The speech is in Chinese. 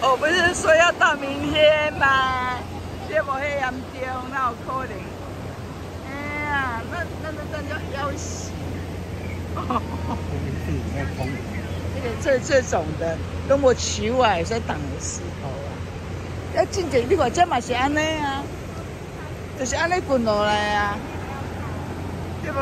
我不是说要到明天吗？这么黑严重，那有可能？哎呀，那那那那叫要死！哈哈哈！这这这种的，跟我起外在挡石头啊。要进前你看这嘛是安尼啊，就是安尼滚落来啊，对不？